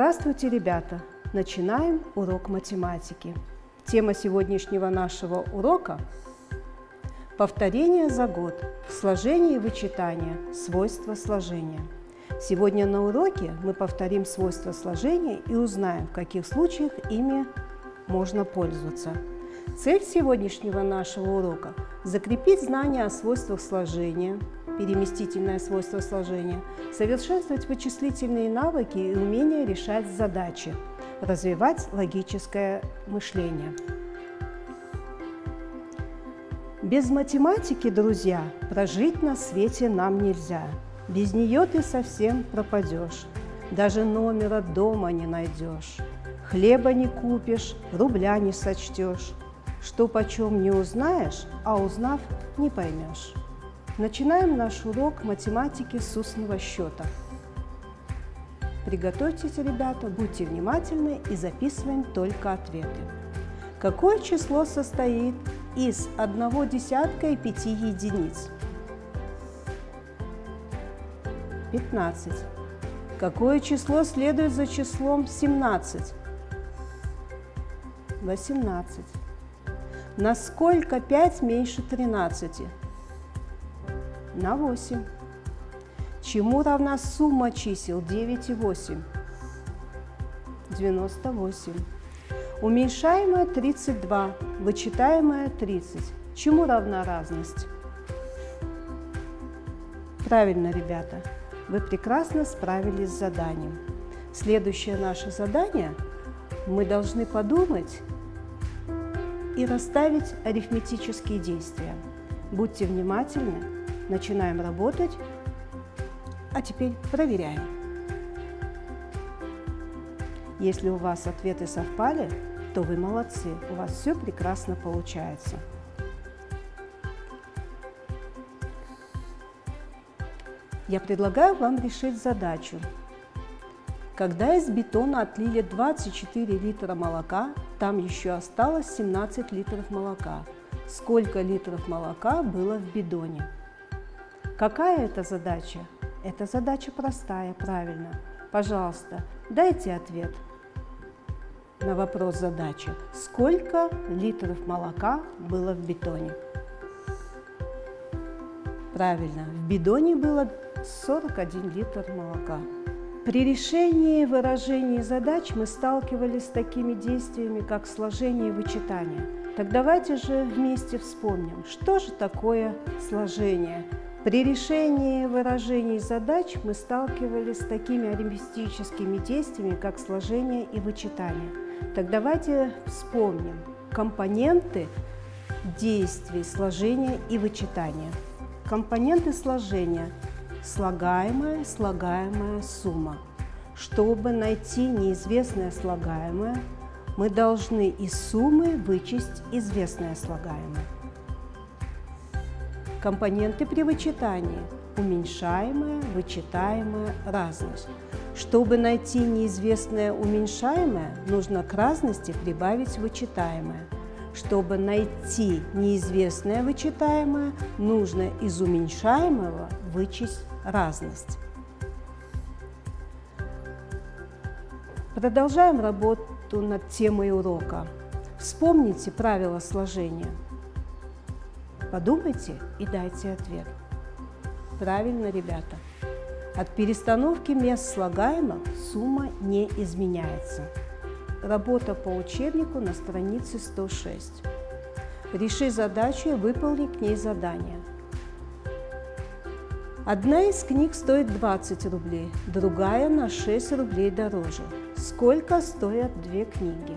Здравствуйте, ребята! Начинаем урок математики. Тема сегодняшнего нашего урока – повторение за год, сложение и вычитание, свойства сложения. Сегодня на уроке мы повторим свойства сложения и узнаем, в каких случаях ими можно пользоваться. Цель сегодняшнего нашего урока – закрепить знания о свойствах сложения – переместительное свойство сложения, совершенствовать вычислительные навыки и умение решать задачи, развивать логическое мышление. Без математики, друзья, прожить на свете нам нельзя. Без нее ты совсем пропадешь, даже номера дома не найдешь. Хлеба не купишь, рубля не сочтешь. Что почем не узнаешь, а узнав, не поймешь. Начинаем наш урок математики с устного счета. Приготовьтесь, ребята, будьте внимательны и записываем только ответы. Какое число состоит из одного десятка и пяти единиц? 15. Какое число следует за числом 17? 18. Насколько 5 меньше 13? на 8. Чему равна сумма чисел 9 и 8? 98. Уменьшаемое 32, вычитаемое 30. Чему равна разность? Правильно, ребята, вы прекрасно справились с заданием. Следующее наше задание мы должны подумать и расставить арифметические действия. Будьте внимательны, Начинаем работать. А теперь проверяем. Если у вас ответы совпали, то вы молодцы, у вас все прекрасно получается. Я предлагаю вам решить задачу. Когда из бетона отлили 24 литра молока, там еще осталось 17 литров молока. Сколько литров молока было в бидоне? Какая это задача? Эта задача простая, правильно. Пожалуйста, дайте ответ на вопрос задачи. Сколько литров молока было в бетоне? Правильно, в бидоне было 41 литр молока. При решении выражений задач мы сталкивались с такими действиями, как сложение и вычитание. Так давайте же вместе вспомним, что же такое сложение – при решении выражений задач мы сталкивались с такими арифметическими действиями, как сложение и вычитание. Так давайте вспомним компоненты действий сложения и вычитания. Компоненты сложения – слагаемая, слагаемая сумма. Чтобы найти неизвестное слагаемое, мы должны из суммы вычесть известное слагаемое. Компоненты при вычитании – уменьшаемая, вычитаемая, разность. Чтобы найти неизвестное уменьшаемое, нужно к разности прибавить вычитаемое. Чтобы найти неизвестное вычитаемое, нужно из уменьшаемого вычесть разность. Продолжаем работу над темой урока. Вспомните правила сложения – Подумайте и дайте ответ. Правильно, ребята. От перестановки мест слагаемых сумма не изменяется. Работа по учебнику на странице 106. Реши задачу и выполни к ней задание. Одна из книг стоит 20 рублей, другая на 6 рублей дороже. Сколько стоят две книги?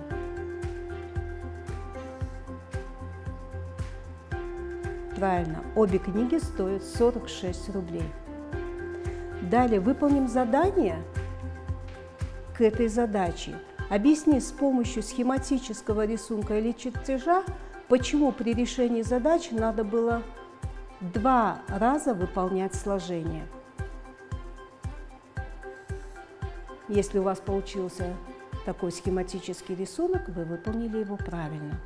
Правильно, обе книги стоят 46 рублей. Далее выполним задание к этой задаче. Объясни с помощью схематического рисунка или чертежа, почему при решении задачи надо было два раза выполнять сложение. Если у вас получился такой схематический рисунок, вы выполнили его правильно.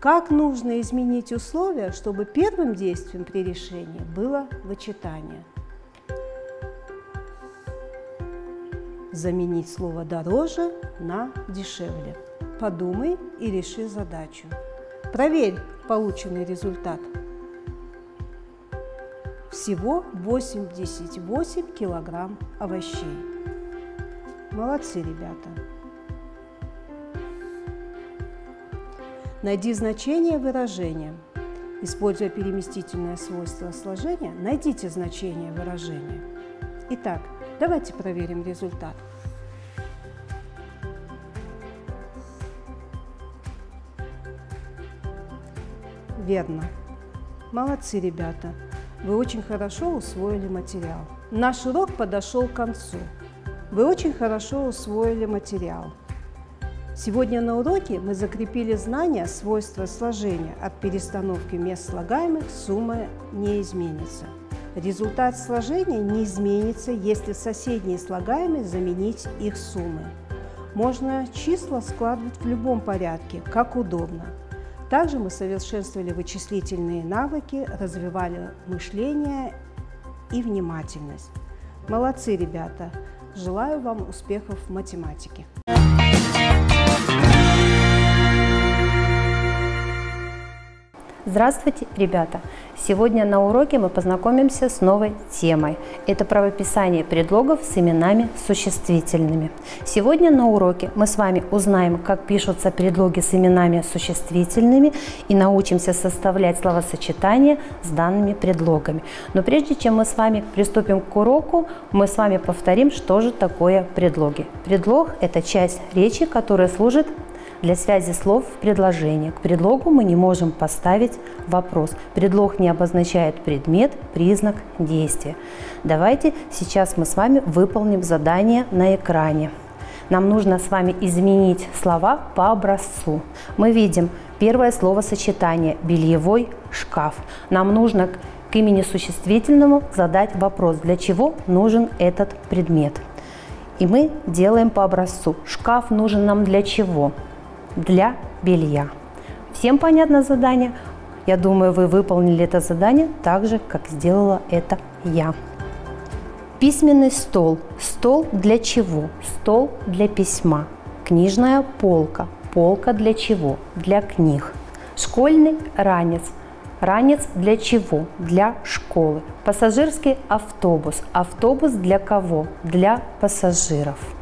Как нужно изменить условия, чтобы первым действием при решении было вычитание? заменить слово «дороже» на «дешевле». Подумай и реши задачу. Проверь полученный результат. Всего 88 килограмм овощей. Молодцы, ребята! Найди значение выражения. Используя переместительное свойство сложения, найдите значение выражения. Итак, давайте проверим результат. Верно. Молодцы, ребята. Вы очень хорошо усвоили материал. Наш урок подошел к концу. Вы очень хорошо усвоили материал. Сегодня на уроке мы закрепили знания свойства сложения. От перестановки мест слагаемых сумма не изменится. Результат сложения не изменится, если соседние слагаемые заменить их суммой. Можно числа складывать в любом порядке, как удобно. Также мы совершенствовали вычислительные навыки, развивали мышление и внимательность. Молодцы, ребята! Желаю вам успехов в математике! Здравствуйте, ребята! Сегодня на уроке мы познакомимся с новой темой. Это правописание предлогов с именами существительными. Сегодня на уроке мы с вами узнаем, как пишутся предлоги с именами существительными и научимся составлять словосочетания с данными предлогами. Но прежде чем мы с вами приступим к уроку, мы с вами повторим, что же такое предлоги. Предлог – это часть речи, которая служит для связи слов в предложении к предлогу мы не можем поставить вопрос. Предлог не обозначает предмет, признак, действия. Давайте сейчас мы с вами выполним задание на экране. Нам нужно с вами изменить слова по образцу. Мы видим первое словосочетание «бельевой шкаф». Нам нужно к имени существительному задать вопрос, для чего нужен этот предмет. И мы делаем по образцу. Шкаф нужен нам для чего? Для белья. Всем понятно задание? Я думаю, вы выполнили это задание так же, как сделала это я. Письменный стол. Стол для чего? Стол для письма. Книжная полка. Полка для чего? Для книг. Школьный ранец. Ранец для чего? Для школы. Пассажирский автобус. Автобус для кого? Для пассажиров.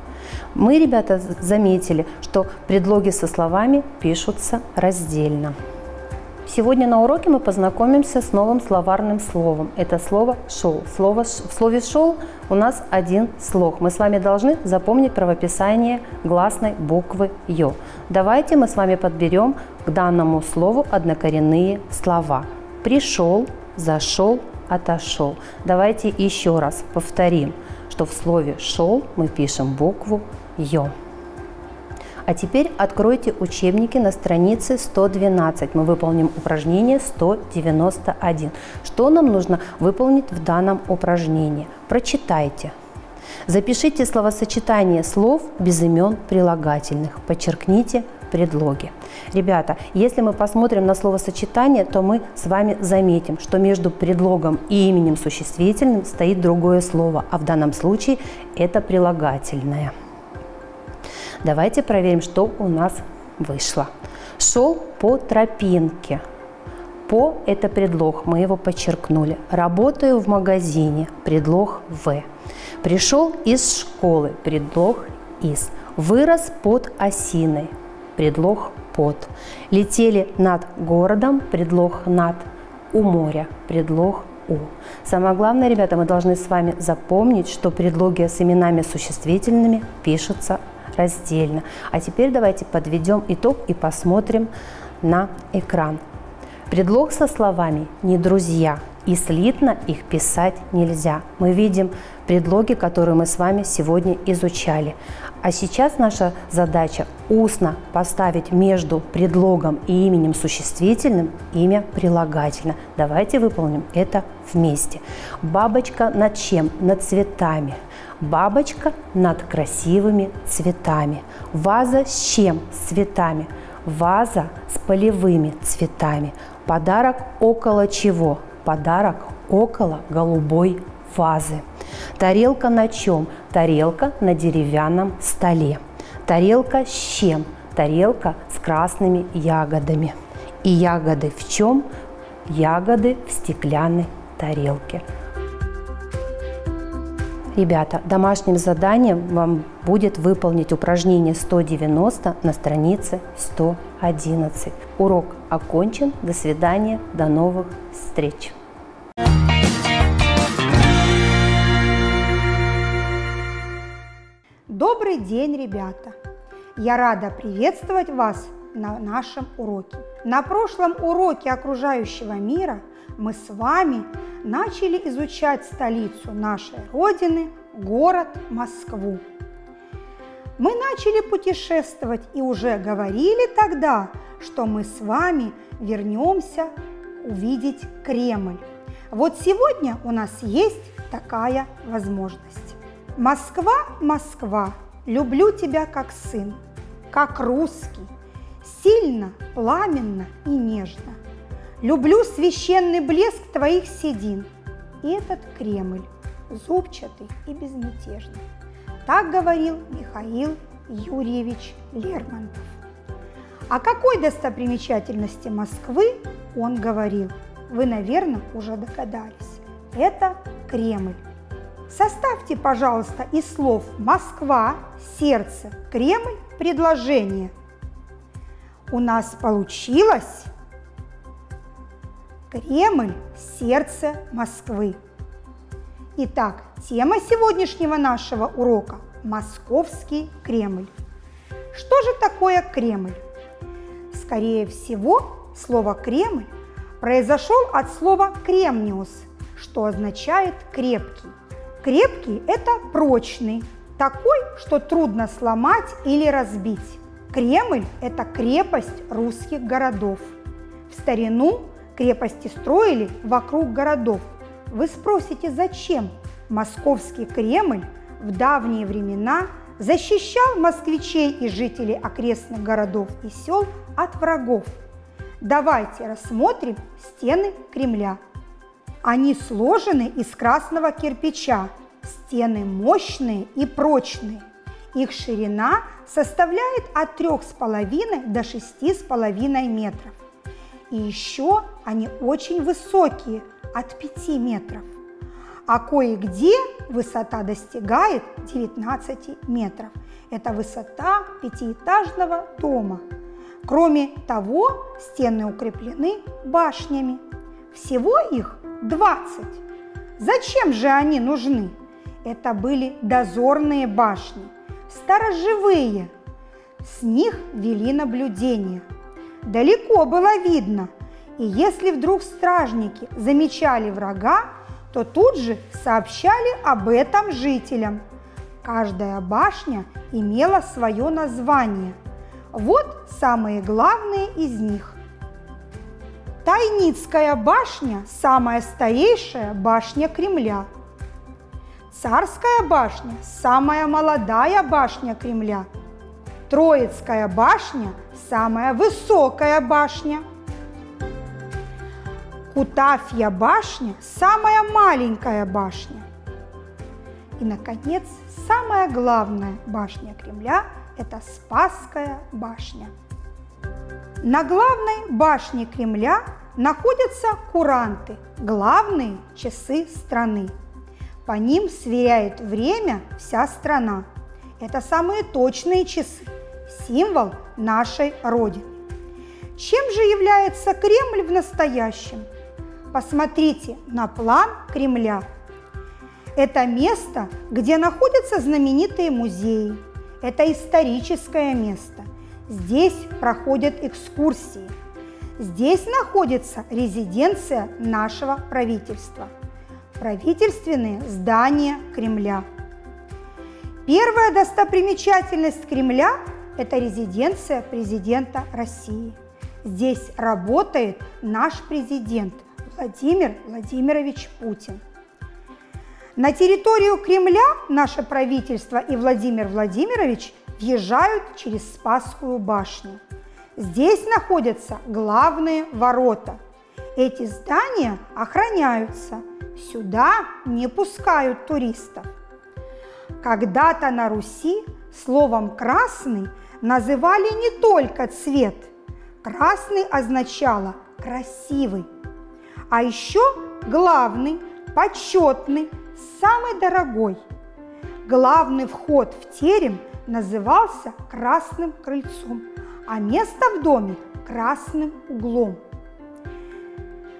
Мы, ребята, заметили, что предлоги со словами пишутся раздельно. Сегодня на уроке мы познакомимся с новым словарным словом. Это слово «шел». Слово, в слове «шел» у нас один слог. Мы с вами должны запомнить правописание гласной буквы «ё». Давайте мы с вами подберем к данному слову однокоренные слова. «Пришел», «зашел», «отошел». Давайте еще раз повторим, что в слове «шел» мы пишем букву Ё. А теперь откройте учебники на странице 112. Мы выполним упражнение 191. Что нам нужно выполнить в данном упражнении? Прочитайте. Запишите словосочетание слов без имен прилагательных. Подчеркните предлоги. Ребята, если мы посмотрим на словосочетание, то мы с вами заметим, что между предлогом и именем существительным стоит другое слово, а в данном случае это прилагательное. Давайте проверим, что у нас вышло. Шел по тропинке. По – это предлог, мы его подчеркнули. Работаю в магазине, предлог В. Пришел из школы, предлог из. Вырос под осиной, предлог под. Летели над городом, предлог над. У моря, предлог у. Самое главное, ребята, мы должны с вами запомнить, что предлоги с именами существительными пишутся раздельно. А теперь давайте подведем итог и посмотрим на экран. Предлог со словами «не друзья» и слитно их писать нельзя. Мы видим предлоги, которые мы с вами сегодня изучали. А сейчас наша задача устно поставить между предлогом и именем существительным имя прилагательно. Давайте выполним это вместе. Бабочка над чем? Над цветами. Бабочка над красивыми цветами. Ваза с чем? С цветами. Ваза с полевыми цветами. Подарок около чего? Подарок около голубой вазы. Тарелка на чем? Тарелка на деревянном столе. Тарелка с чем? Тарелка с красными ягодами. И ягоды в чем? Ягоды в стеклянной тарелке. Ребята, домашним заданием вам будет выполнить упражнение 190 на странице 111. Урок окончен. До свидания. До новых встреч. Добрый день, ребята! Я рада приветствовать вас на нашем уроке. На прошлом уроке окружающего мира мы с вами начали изучать столицу нашей Родины, город Москву. Мы начали путешествовать и уже говорили тогда, что мы с вами вернемся увидеть Кремль. Вот сегодня у нас есть такая возможность. Москва, Москва, люблю тебя как сын, как русский, сильно, пламенно и нежно. Люблю священный блеск твоих седин и этот Кремль, зубчатый и безмятежный. Так говорил Михаил Юрьевич Лермонтов. О какой достопримечательности Москвы он говорил? Вы, наверное, уже догадались. Это Кремль. Составьте, пожалуйста, из слов «Москва», «Сердце», «Кремль» предложение. У нас получилось Кремль – сердце Москвы. Итак, тема сегодняшнего нашего урока – Московский Кремль. Что же такое Кремль? Скорее всего, слово «Кремль» произошел от слова «кремниус», что означает «крепкий». Крепкий – это прочный, такой, что трудно сломать или разбить. Кремль – это крепость русских городов. В старину Крепости строили вокруг городов. Вы спросите, зачем? Московский Кремль в давние времена защищал москвичей и жителей окрестных городов и сел от врагов. Давайте рассмотрим стены Кремля. Они сложены из красного кирпича, стены мощные и прочные. Их ширина составляет от 3,5 до 6,5 метров. И еще они очень высокие, от 5 метров. А кое-где высота достигает 19 метров. Это высота пятиэтажного дома. Кроме того, стены укреплены башнями. Всего их 20. Зачем же они нужны? Это были дозорные башни, сторожевые. С них вели наблюдение – далеко было видно, и если вдруг стражники замечали врага, то тут же сообщали об этом жителям. Каждая башня имела свое название. Вот самые главные из них. Тайницкая башня – самая старейшая башня Кремля. Царская башня – самая молодая башня Кремля – Троицкая башня – самая высокая башня. Кутафья башня – самая маленькая башня. И, наконец, самая главная башня Кремля – это Спасская башня. На главной башне Кремля находятся куранты, главные часы страны. По ним сверяет время вся страна. Это самые точные часы, символ нашей Родины. Чем же является Кремль в настоящем? Посмотрите на план Кремля. Это место, где находятся знаменитые музеи. Это историческое место. Здесь проходят экскурсии. Здесь находится резиденция нашего правительства. Правительственные здания Кремля. Первая достопримечательность Кремля – это резиденция президента России. Здесь работает наш президент Владимир Владимирович Путин. На территорию Кремля наше правительство и Владимир Владимирович въезжают через Спасскую башню. Здесь находятся главные ворота. Эти здания охраняются, сюда не пускают туристов. Когда-то на Руси словом «красный» называли не только цвет. Красный означало «красивый», а еще главный, почетный, самый дорогой. Главный вход в терем назывался красным крыльцом, а место в доме – красным углом.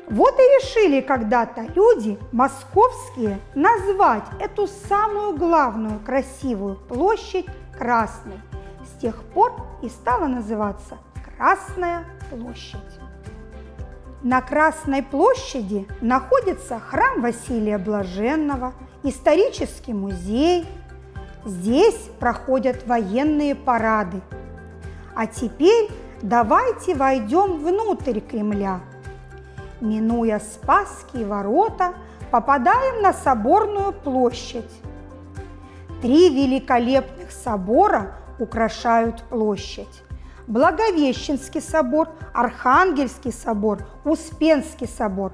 Вот и решили когда-то люди московские назвать эту самую главную красивую площадь Красной. С тех пор и стала называться Красная площадь. На Красной площади находится храм Василия Блаженного, исторический музей. Здесь проходят военные парады. А теперь давайте войдем внутрь Кремля. Минуя Спасские ворота, попадаем на Соборную площадь. Три великолепных собора украшают площадь. Благовещенский собор, Архангельский собор, Успенский собор.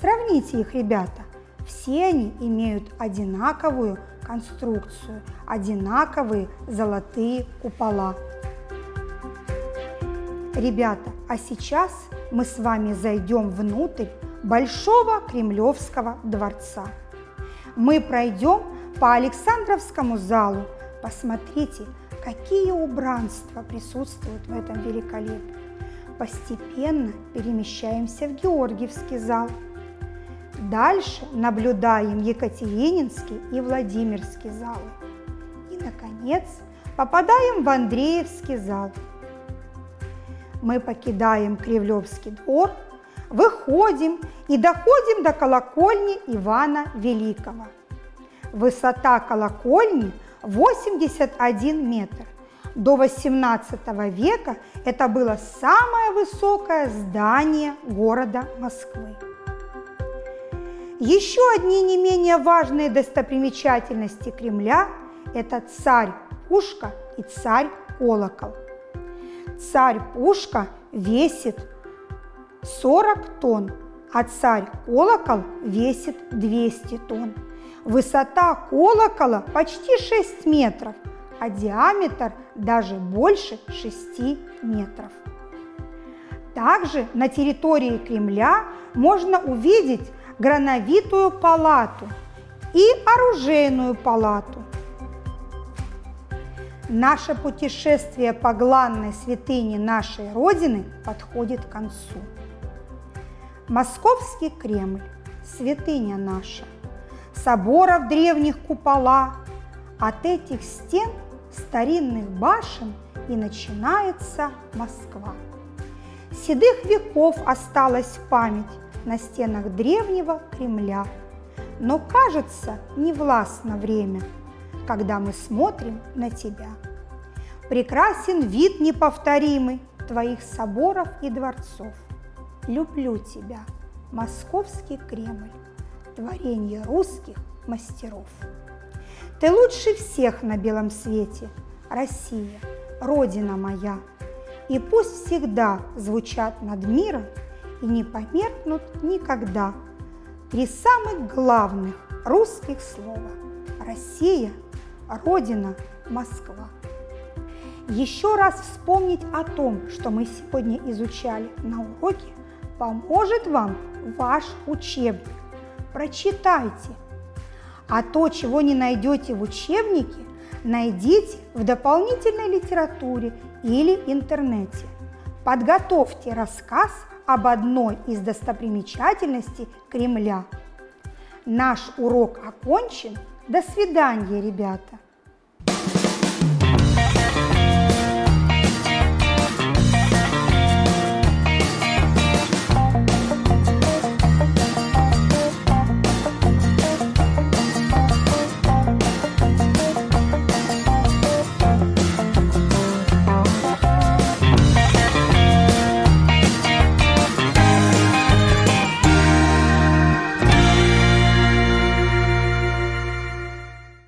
Сравните их, ребята. Все они имеют одинаковую конструкцию, одинаковые золотые купола. Ребята, а сейчас мы с вами зайдем внутрь Большого Кремлевского дворца. Мы пройдем по Александровскому залу. Посмотрите, какие убранства присутствуют в этом великолепии. Постепенно перемещаемся в Георгиевский зал. Дальше наблюдаем Екатерининский и Владимирский залы. И, наконец, попадаем в Андреевский зал. Мы покидаем Кремлевский двор, выходим и доходим до колокольни Ивана Великого. Высота колокольни – 81 метр. До 18 века это было самое высокое здание города Москвы. Еще одни не менее важные достопримечательности Кремля – это царь Пушка и царь Колокол. Царь Пушка весит 40 тонн, а царь Колокол весит 200 тонн. Высота колокола почти 6 метров, а диаметр даже больше 6 метров. Также на территории Кремля можно увидеть грановитую палату и оружейную палату. Наше путешествие по главной святыне нашей Родины подходит к концу. Московский Кремль, святыня наша, соборов древних купола. От этих стен старинных башен и начинается Москва. Седых веков осталась память на стенах древнего Кремля. Но кажется, не властно время, когда мы смотрим на тебя. Прекрасен вид неповторимый твоих соборов и дворцов. Люблю тебя, Московский Кремль творение русских мастеров. Ты лучше всех на белом свете, Россия, Родина моя, и пусть всегда звучат над миром и не померкнут никогда три самых главных русских слова – Россия, Родина, Москва. Еще раз вспомнить о том, что мы сегодня изучали на уроке, поможет вам ваш учебник прочитайте. А то, чего не найдете в учебнике, найдите в дополнительной литературе или интернете. Подготовьте рассказ об одной из достопримечательностей Кремля. Наш урок окончен. До свидания, ребята!